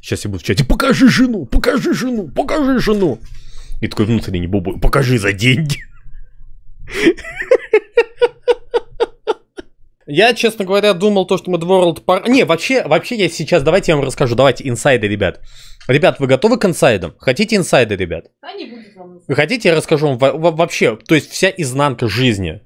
Сейчас я буду в чате, покажи жену, покажи жену, покажи жену. И такой внутренний бубу, покажи за деньги. Я, честно говоря, думал то, что World Par... Не, вообще, вообще я сейчас, давайте я вам расскажу, давайте инсайды, ребят. Ребят, вы готовы к инсайдам? Хотите инсайды, ребят? А не будет вам. Вы хотите, я расскажу вам во- во- вообще, то есть вся изнанка жизни.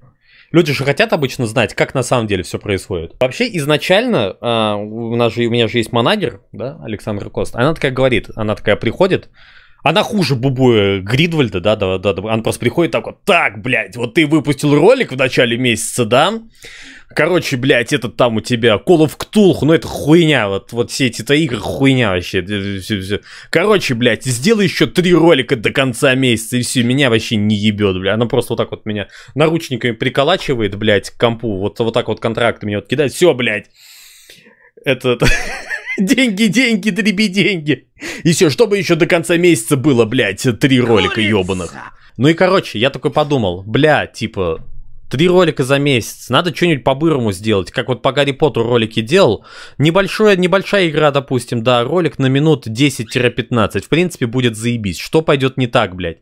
Люди же хотят обычно знать, как на самом деле все происходит. Вообще, изначально, а, у, нас же, у меня же есть манагер, да, Александр Кост. Она такая говорит, она такая приходит, она хуже Бубу Гридвальда, да, да, да, да, она просто приходит так вот, так, блядь, вот ты выпустил ролик в начале месяца, да, Короче, блядь, этот там у тебя Call of Cthulhu, ну это хуйня, вот, вот все эти-то игры хуйня вообще. Всё, всё. Короче, блядь, сделай еще три ролика до конца месяца, и все, меня вообще не ебет, блядь. Она просто вот так вот меня наручниками приколачивает, блядь, к компу, вот, вот так вот контракты меня вот кидает. Все, блядь. Это, это... Деньги, деньги, дреби деньги. И все, чтобы еще до конца месяца было, блядь, три ролика ебаных. Ну и короче, я такой подумал, бля, типа, Три ролика за месяц. Надо что-нибудь по-бырому сделать. Как вот по Гарри Поттеру ролики делал. Небольшое, небольшая игра, допустим, да, ролик на минут 10-15. В принципе, будет заебись. Что пойдет не так, блядь?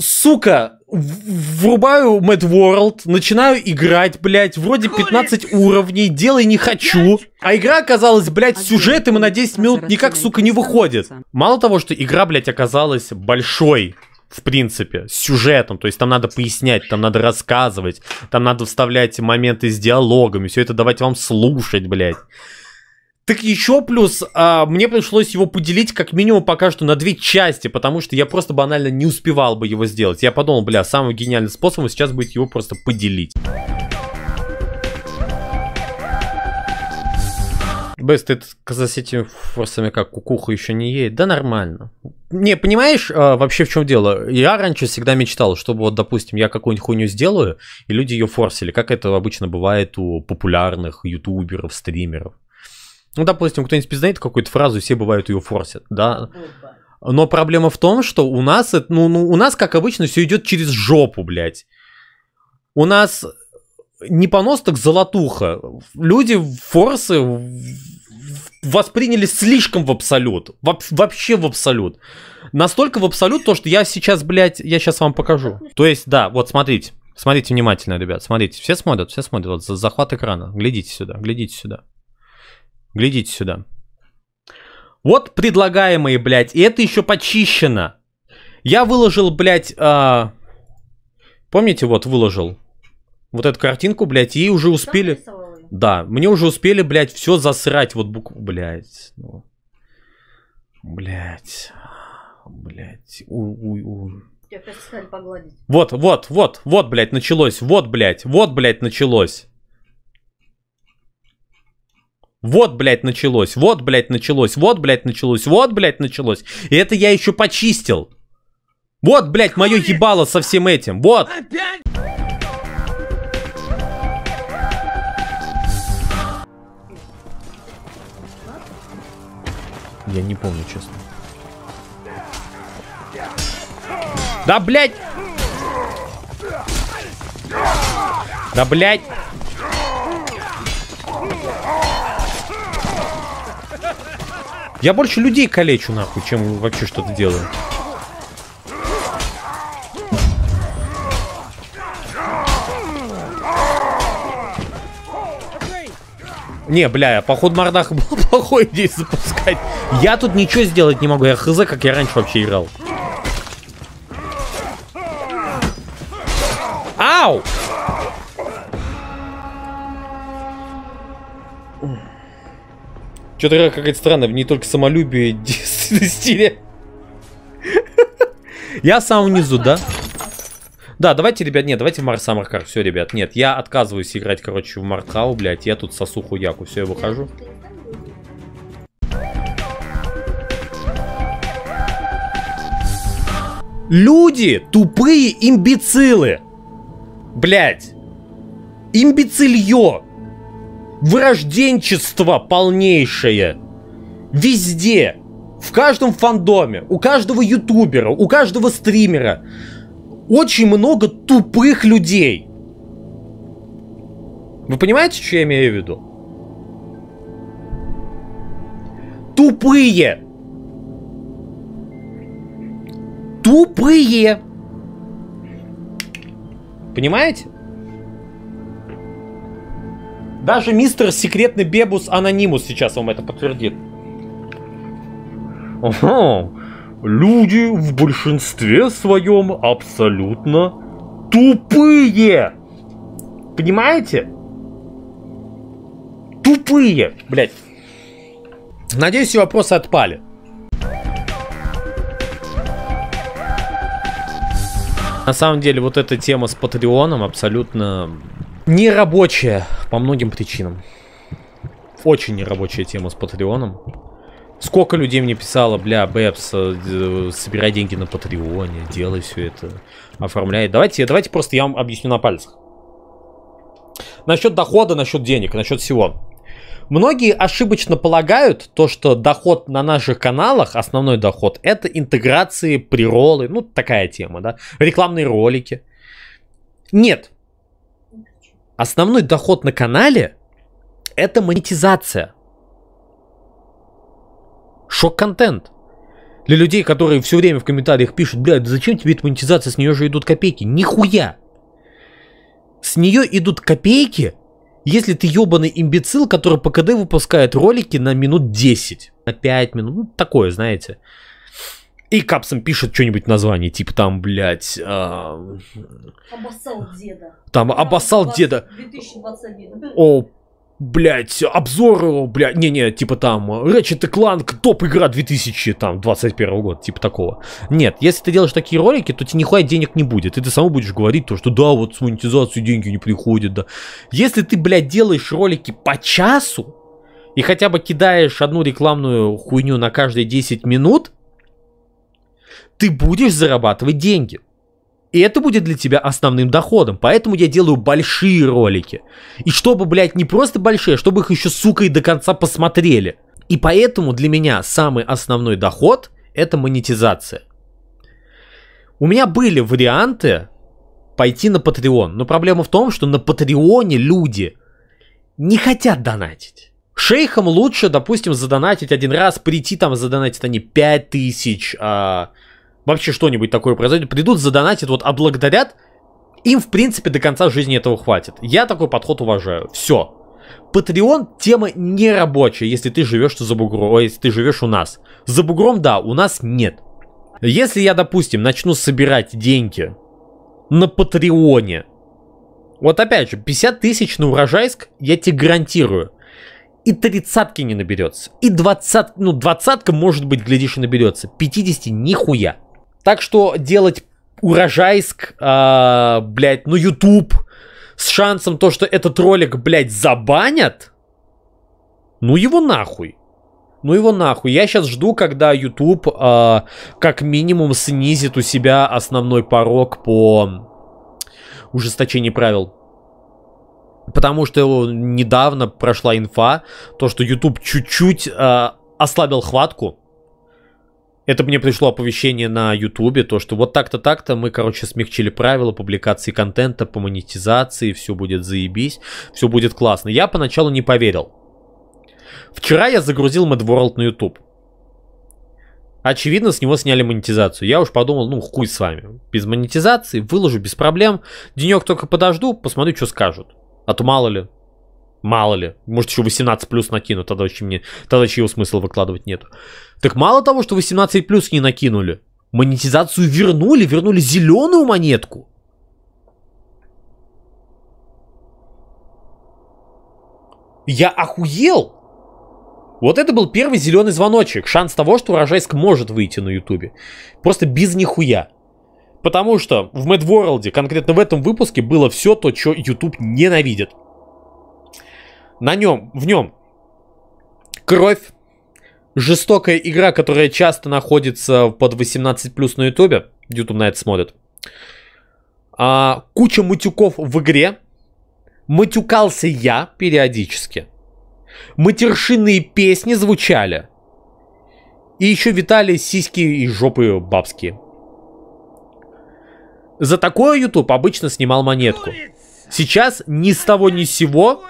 Сука, врубаю Mad World, начинаю играть, блядь, вроде 15 уровней, делай не хочу. А игра оказалась, блядь, сюжетом и на 10 минут никак, сука, не выходит. Мало того, что игра, блядь, оказалась большой, в принципе, с сюжетом, то есть там надо пояснять, там надо рассказывать, там надо вставлять моменты с диалогами, все это давать вам слушать, блядь. Так еще плюс, а, мне пришлось его поделить как минимум пока что на две части, потому что я просто банально не успевал бы его сделать. Я подумал, бля, самый гениальный способ сейчас будет его просто поделить. Бест, ты с этими форсами как кукуха еще не едет? Да нормально. Не, понимаешь, а, вообще в чем дело? Я раньше всегда мечтал, чтобы вот, допустим, я какую-нибудь хуйню сделаю, и люди ее форсили, как это обычно бывает у популярных ютуберов, стримеров. Ну, допустим, кто-нибудь пиздает какую-то фразу, все бывают ее форсят, да? Но проблема в том, что у нас, ну, ну, у нас, как обычно, все идет через жопу, блядь. У нас не понос, так золотуха. Люди форсы восприняли слишком в абсолют. Во- вообще в абсолют. Настолько в абсолют, то, что я сейчас, блядь, я сейчас вам покажу. То есть, да, вот смотрите. Смотрите внимательно, ребят. Смотрите, все смотрят, все смотрят. Вот за- захват экрана. Глядите сюда, глядите сюда. Глядите сюда. Вот предлагаемые, блядь, и это еще почищено. Я выложил, блядь, а, помните, вот выложил вот эту картинку, блядь, и уже успели... Да, мне уже успели, блядь, все засрать, вот букву, блядь, ну, блядь, блядь, у, у, у. Вот, вот, вот, вот, блядь, началось, вот, блядь, вот, блядь, началось. Вот, блядь, началось, вот, блядь, началось, вот, блядь, началось, вот, блядь, началось. И это я еще почистил. Вот, блядь, мое ебало со всем этим, вот. Я не помню, честно. Да, блядь! Да, блядь! Я больше людей калечу, нахуй, чем вообще что-то делаю. Не, бля, я поход мордах был плохой идеей запускать. Я тут ничего сделать не могу. Я хз, как я раньше вообще играл. Ау! Что-то какая-то странная, в ней только самолюбие и стиле. Я сам внизу, да? Да, давайте, ребят, нет, давайте в Марс Самаркар. Все, ребят, нет, я отказываюсь играть, короче, в Маркау, блядь. Я тут сосу хуяку. Все, я выхожу. Люди тупые имбецилы. Блять. Имбецилье. Вырожденчество полнейшее. Везде. В каждом фандоме. У каждого ютубера. У каждого стримера. Очень много тупых людей. Вы понимаете, что я имею в виду? тупые. Тупые. Понимаете? Даже мистер секретный Бебус Анонимус сейчас вам это подтвердит. Ага, люди в большинстве своем абсолютно тупые. Понимаете? Тупые, блять. Надеюсь, все вопросы отпали. На самом деле, вот эта тема с Патреоном абсолютно нерабочая по многим причинам. Очень нерабочая тема с Патреоном. Сколько людей мне писало, бля, Бэпс, э, собирай деньги на Патреоне, делай все это, оформляй. Давайте, давайте просто я вам объясню на пальцах. Насчет дохода, насчет денег, насчет всего. Многие ошибочно полагают то, что доход на наших каналах, основной доход, это интеграции, приролы, ну такая тема, да, рекламные ролики. Нет. Основной доход на канале это монетизация. Шок-контент. Для людей, которые все время в комментариях пишут, блядь, зачем тебе эта монетизация, с нее же идут копейки. Нихуя. С нее идут копейки, если ты ебаный имбецил, который по КД выпускает ролики на минут 10, на 5 минут, ну, такое, знаете. И капсом пишет что-нибудь название, типа там, блядь... А... Обоссал деда. Там, обоссал 20, деда. 2021. О, блять, обзор, блядь, не-не, типа там, Ratchet Clank топ игра 2021 года, типа такого. Нет, если ты делаешь такие ролики, то тебе нихуя денег не будет, и ты сам будешь говорить то, что да, вот с монетизацией деньги не приходят, да. Если ты, блядь, делаешь ролики по часу, и хотя бы кидаешь одну рекламную хуйню на каждые 10 минут, ты будешь зарабатывать деньги. И это будет для тебя основным доходом. Поэтому я делаю большие ролики. И чтобы, блядь, не просто большие, а чтобы их еще, сука, и до конца посмотрели. И поэтому для меня самый основной доход это монетизация. У меня были варианты пойти на Patreon. Но проблема в том, что на Патреоне люди не хотят донатить. Шейхам лучше, допустим, задонатить один раз, прийти там задонатить они 5000, а, вообще что-нибудь такое произойдет, придут, задонатят, вот облагодарят, им, в принципе, до конца жизни этого хватит. Я такой подход уважаю. Все. Patreon тема не рабочая, если ты живешь за бугром, если ты живешь у нас. За бугром, да, у нас нет. Если я, допустим, начну собирать деньги на Патреоне, вот опять же, 50 тысяч на Урожайск, я тебе гарантирую, и тридцатки не наберется. И двадцат, ну, двадцатка, может быть, глядишь, и наберется. 50 нихуя. Так что делать Урожайск, э, блядь, ну YouTube с шансом то, что этот ролик, блядь, забанят, ну его нахуй. Ну его нахуй. Я сейчас жду, когда YouTube э, как минимум снизит у себя основной порог по ужесточению правил. Потому что недавно прошла инфа, то, что YouTube чуть-чуть э, ослабил хватку это мне пришло оповещение на Ютубе, то, что вот так-то, так-то мы, короче, смягчили правила публикации контента по монетизации, все будет заебись, все будет классно. Я поначалу не поверил. Вчера я загрузил Mad World на YouTube. Очевидно, с него сняли монетизацию. Я уж подумал, ну, хуй с вами. Без монетизации, выложу без проблем. Денек только подожду, посмотрю, что скажут. А то мало ли. Мало ли. Может, еще 18 плюс накинут, тогда вообще мне, тогда чего смысла выкладывать нету. Так мало того, что 18 плюс не накинули, монетизацию вернули, вернули зеленую монетку. Я охуел! Вот это был первый зеленый звоночек. Шанс того, что Урожайск может выйти на Ютубе. Просто без нихуя. Потому что в Mad конкретно в этом выпуске, было все то, что YouTube ненавидит. На нем, в нем кровь, жестокая игра, которая часто находится под 18 плюс на ютубе. YouTube на это смотрит. А, куча матюков в игре. Матюкался я периодически. Матершинные песни звучали. И еще витали сиськи и жопы бабские. За такое YouTube обычно снимал монетку. Сейчас ни с того ни с сего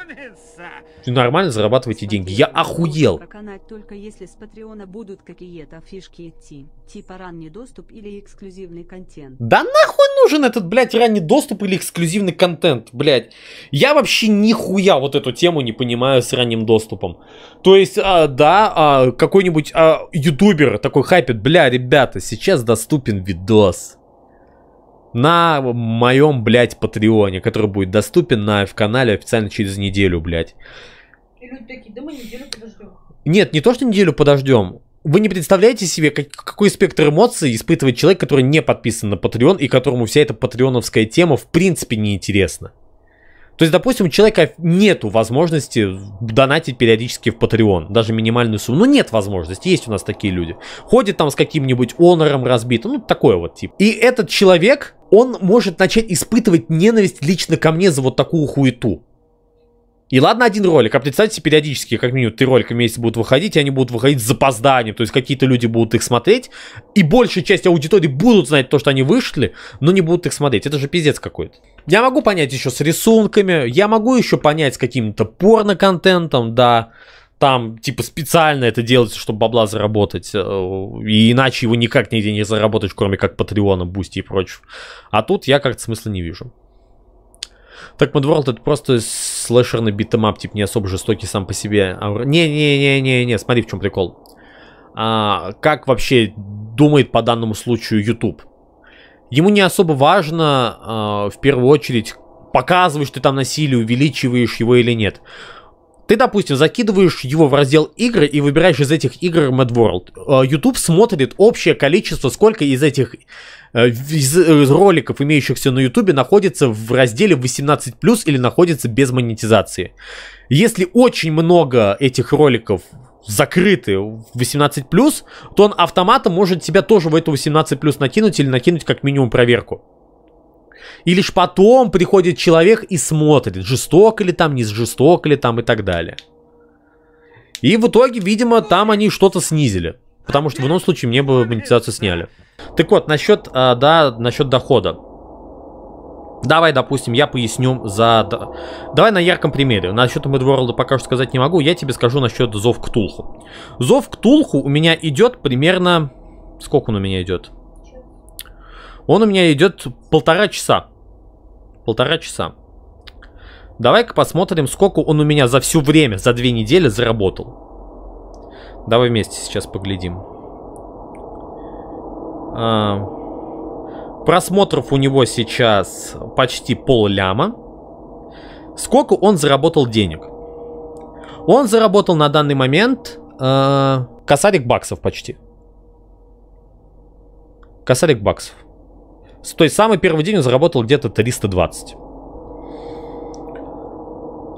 нормально зарабатываете деньги. Я охуел. Только если с Патреона будут какие-то фишки идти, типа ранний доступ или эксклюзивный контент. Да нахуй нужен этот, блядь, ранний доступ или эксклюзивный контент, блядь. Я вообще нихуя вот эту тему не понимаю с ранним доступом. То есть, а, да, а, какой-нибудь а, ютубер такой хайпит, бля, ребята, сейчас доступен видос на моем, блядь, патреоне, который будет доступен на в канале официально через неделю, блядь. Люди такие, да мы неделю подождем. Нет, не то, что неделю подождем. Вы не представляете себе, как- какой спектр эмоций испытывает человек, который не подписан на Patreon и которому вся эта патреоновская тема в принципе не интересна. То есть, допустим, у человека нету возможности донатить периодически в Patreon, даже минимальную сумму. Ну, нет возможности, есть у нас такие люди. Ходит там с каким-нибудь онором разбитым, ну, такой вот тип. И этот человек, он может начать испытывать ненависть лично ко мне за вот такую хуету. И ладно один ролик, а представьте, периодически, как минимум, три ролика в месяц будут выходить, и они будут выходить с запозданием, то есть какие-то люди будут их смотреть, и большая часть аудитории будут знать то, что они вышли, но не будут их смотреть. Это же пиздец какой-то. Я могу понять еще с рисунками, я могу еще понять с каким-то порно-контентом, да, там, типа, специально это делается, чтобы бабла заработать, э, и иначе его никак нигде не заработать, кроме как Patreon а, Boosty и прочего. А тут я как-то смысла не вижу. Так Mad это просто слэшерный beat 'em up, типа не особо жестокий сам по себе. А, Не-не-не-не-не, смотри, в чем прикол. А, как вообще думает по данному случаю YouTube? Ему не особо важно, а, в первую очередь, показываешь ты там насилие, увеличиваешь его или нет. Ты, допустим, закидываешь его в раздел игры и выбираешь из этих игр Mad World. А, YouTube смотрит общее количество, сколько из этих э, из, роликов, имеющихся на YouTube, находится в разделе 18+, или находится без монетизации. Если очень много этих роликов закрыты в 18+, то он автоматом может тебя тоже в эту 18+, накинуть или накинуть как минимум проверку. И лишь потом приходит человек и смотрит, жестоко ли там, не жестоко ли там и так далее. И в итоге, видимо, там они что-то снизили. Потому что в ином случае мне бы монетизацию сняли. Так вот, насчет, а, да, насчет дохода. Давай, допустим, я поясню за... да- Давай на ярком примере. Насчет Мэдворлда пока что сказать не могу. Я тебе скажу насчет Зов Ктулху. Зов Ктулху у меня идет примерно... Сколько он у меня идет? Он у меня идет полтора часа. Полтора часа. Давай-ка посмотрим, сколько он у меня за все время, за две недели заработал. Давай вместе сейчас поглядим. А, просмотров у него сейчас почти пол ляма. Сколько он заработал денег? Он заработал на данный момент э, косарик баксов почти. Косарик баксов. С той самой первый день он заработал где-то 320.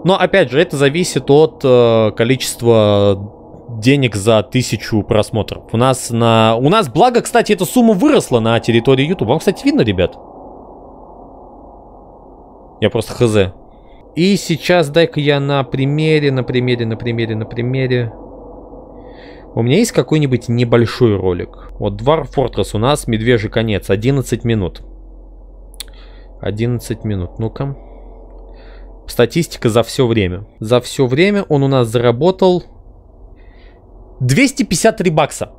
Но опять же, это зависит от э, количества денег за тысячу просмотров. У нас на... У нас, благо, кстати, эта сумма выросла на территории YouTube. Вам, кстати, видно, ребят? Я просто хз. И сейчас дай-ка я на примере, на примере, на примере, на примере. У меня есть какой-нибудь небольшой ролик. Вот Dwarf Fortress у нас, медвежий конец, 11 минут. 11 минут, ну-ка. Статистика за все время. За все время он у нас заработал 253 бакса.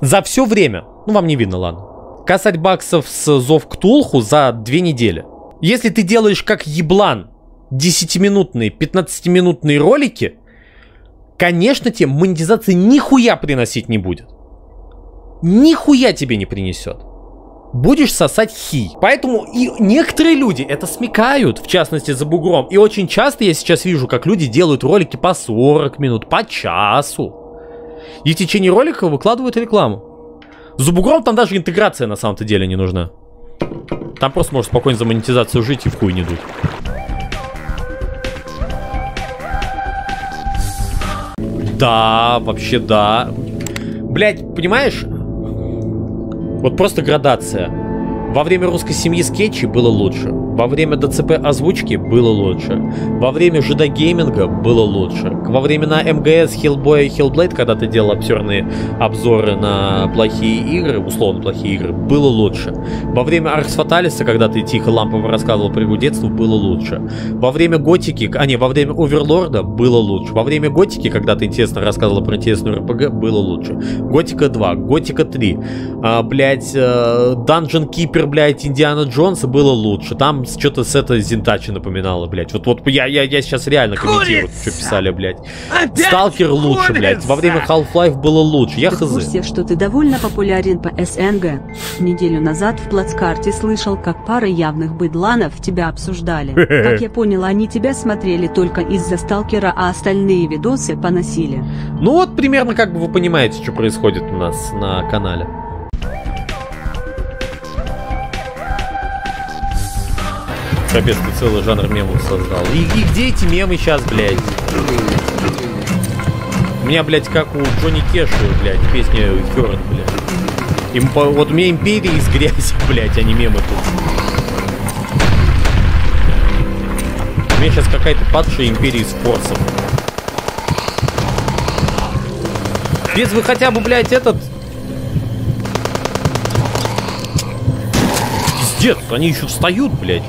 За все время. Ну, вам не видно, ладно. Касать баксов с Зов Ктулху за две недели. Если ты делаешь как еблан 10-минутные, 15-минутные ролики, конечно, тебе монетизация нихуя приносить не будет. Нихуя тебе не принесет. Будешь сосать хи. Поэтому и некоторые люди это смекают, в частности за бугром. И очень часто я сейчас вижу, как люди делают ролики по 40 минут, по часу. И в течение ролика выкладывают рекламу. За бугром там даже интеграция на самом-то деле не нужна. Там просто можешь спокойно за монетизацию жить и в хуй не дуть. Да, вообще да. Блять, понимаешь? Вот просто градация. Во время русской семьи скетчей было лучше. Во время ДЦП озвучки было лучше. Во время ЖД гейминга было лучше. Во времена МГС, Hellboy и Hellblade, когда ты делал обзорные обзоры на плохие игры, условно плохие игры, было лучше. Во время Аркс Фаталиса, когда ты тихо лампово рассказывал про его детство, было лучше. Во время Готики, а не, во время Оверлорда было лучше. Во время Готики, когда ты интересно рассказывал про интересную РПГ, было лучше. Готика 2, Готика 3, а, блять, э, Dungeon Keeper, блять, Индиана Джонса было лучше. Там что-то с этой Зинтачи напоминало, блять. Вот, вот я, я, я сейчас реально комментирую, что писали, блять. Сталкер лучше, блять. Во время Half-Life было лучше. Я хз. курсе, что ты довольно популярен по СНГ? Неделю назад в плацкарте слышал, как пара явных быдланов тебя обсуждали. Как я понял, они тебя смотрели только из-за сталкера, а остальные видосы поносили. Ну вот примерно как бы вы понимаете, что происходит у нас на канале. Капец, ты целый жанр мемов создал. И, и где эти мемы сейчас, блядь? У меня, блядь, как у Джонни Кеши, блядь, песня Хёрн, блядь. Им вот у меня империя из грязи, блядь, а не мемы тут. У меня сейчас какая-то падшая империя из форсов. Без вы хотя бы, блядь, этот... Пиздец, они еще встают, блядь.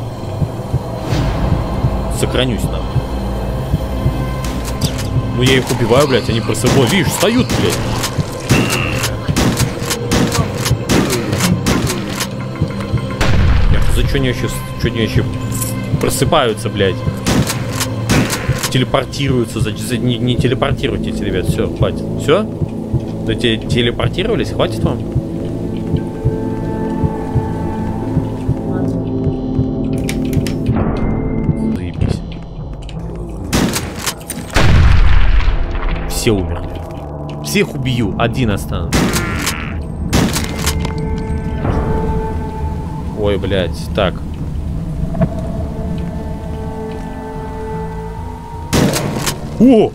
Сохранюсь нам. Ну я их убиваю, блядь, они просто... О, видишь, встают, блядь. За что они вообще... Что они вообще просыпаются, блядь? Телепортируются, за, за- не, не телепортируйтесь, ребят, все, хватит. Все? Да те, телепортировались, хватит вам? Все умерли. Всех убью, один останусь. Ой, блядь, так. О!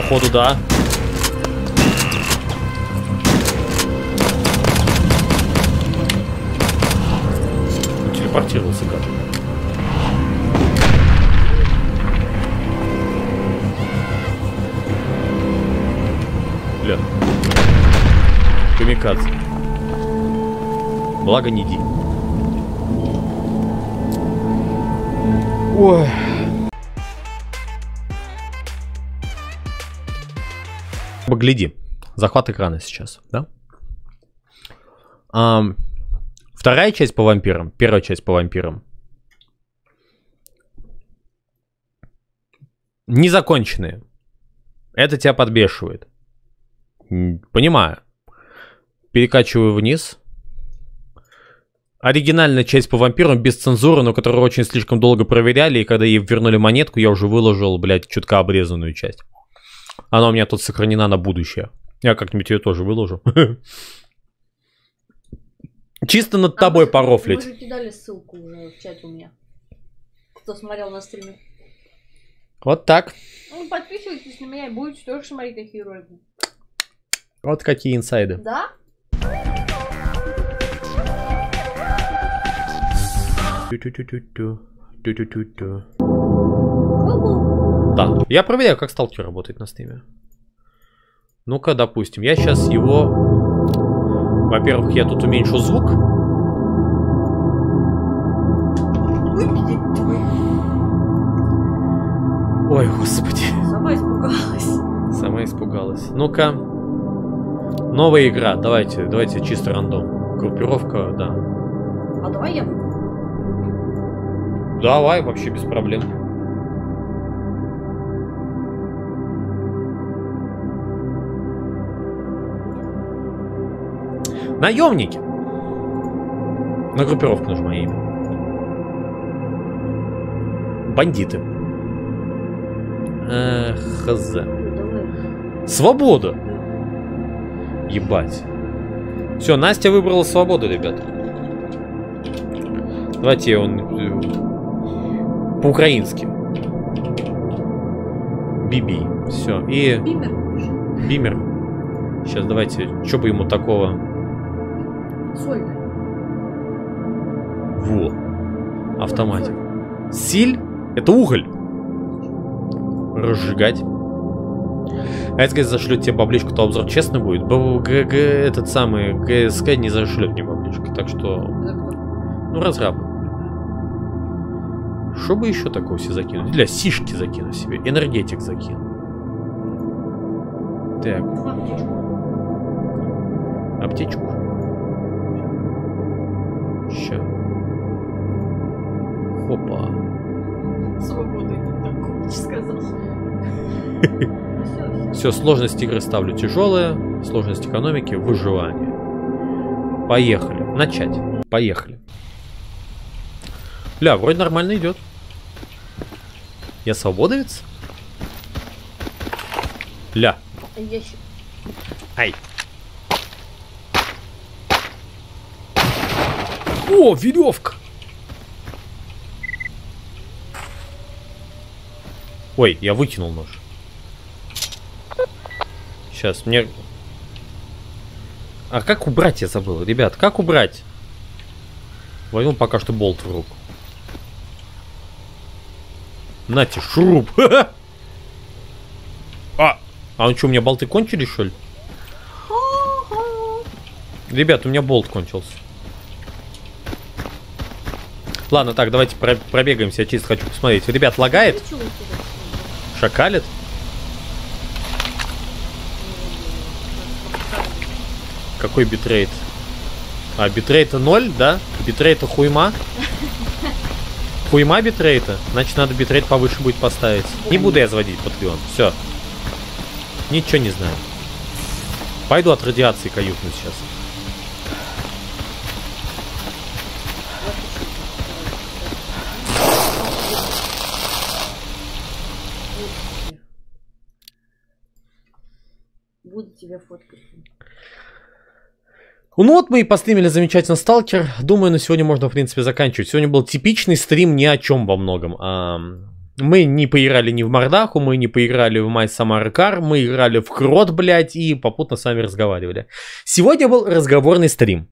Походу, да. Телепортировался, гад. Бля. Камикадзе. Благо не Ди. Ой. Погляди. Захват экрана сейчас, да? Ам, вторая часть по вампирам, первая часть по вампирам. Незаконченные. Это тебя подбешивает. Понимаю. Перекачиваю вниз. Оригинальная часть по вампирам без цензуры, но которую очень слишком долго проверяли, и когда ей вернули монетку, я уже выложил, блядь, чутка обрезанную часть. Она у меня тут сохранена на будущее. Я как-нибудь ее тоже выложу. Чисто над А тобой же- порофлить. Мы же кидали ссылку уже в чате у меня. Кто смотрел на стриме. Вот так. Ну, подписывайтесь на меня и будете тоже смотреть такие ролики. Вот какие инсайды. Да? Тю-тю-тю-тю-тю. Тю-тю-тю-тю. Да. Я проверяю, как сталкер работает на стриме. Ну-ка, допустим, я сейчас его... Во-первых, я тут уменьшу звук. Ой, господи. Сама испугалась. Сама испугалась. Ну-ка. Новая игра. Давайте, давайте чисто рандом. Группировка, да. А давай я. Давай, вообще без проблем. Наемники. На группировку нажимай имя. Бандиты. Эх, хз. Свобода. Да. Ебать. Все, Настя выбрала свободу, ребят. Давайте он э, по-украински. Биби. Все. И Бимер. Бимер. Сейчас давайте, что бы ему такого... Во. Автоматик. Силь? Это уголь. Разжигать. А если зашлет тебе бабличку, то обзор честно будет. БГ, этот самый ГСК не зашлет мне бабличку. Так что, ну, разраб. Что бы еще такого себе закинуть? Для сишки закину себе. Энергетик закину. Так, Аптечку. Ща. Хопа. Свободы. Так Купич сказал. Все, сложность игры ставлю тяжелая, сложность экономики выживание. Поехали. Начать. Поехали. Ля, вроде нормально идет. Я свободовец? Ля. Ай. О, веревка. Ой, я выкинул нож. Сейчас, мне... А как убрать, я забыл. Ребят, как убрать? Возьму пока что болт в руку. Нате, шуруп. А, а он что, у меня болты кончились, что ли? Ребят, у меня болт кончился. Ладно, так, давайте про- пробегаемся. Я чисто хочу посмотреть. Ребят, лагает? Шакалит? Какой битрейт? А, битрейта 0, да? Битрейта хуйма? Хуйма битрейта? Значит, надо битрейт повыше будет поставить. Не буду я заводить Patreon. Все. Ничего не знаю. Пойду от радиации каюкну сейчас. Тебя фоткать. Ну вот мы и постримили замечательно Сталкер. Думаю, на сегодня можно, в принципе, заканчивать. Сегодня был типичный стрим ни о чем во многом. Мы не поиграли ни в Мордаху, мы не поиграли в Май Самары Кар, мы играли в Крот, блядь, и попутно с вами разговаривали. Сегодня был разговорный стрим.